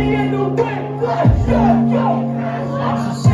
in the way. Let's go.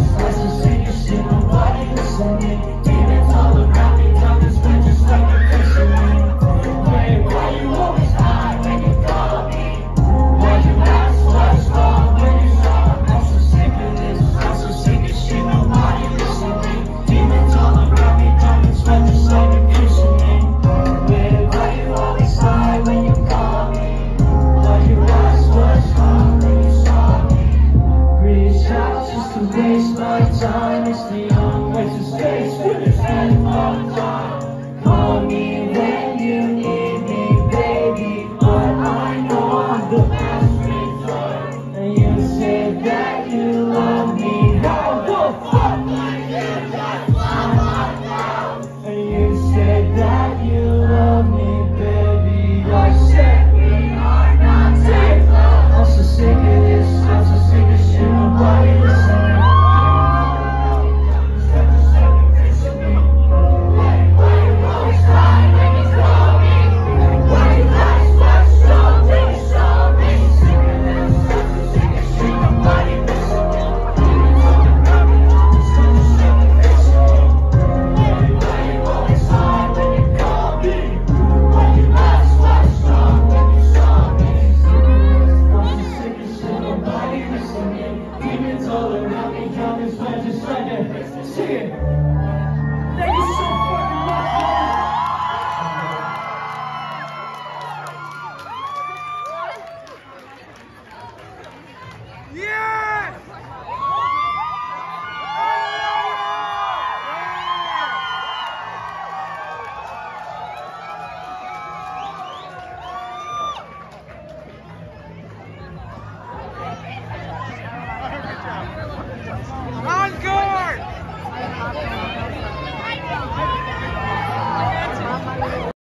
It's all around me, countless men just like that. See it. Thank you so fucking much. Yeah!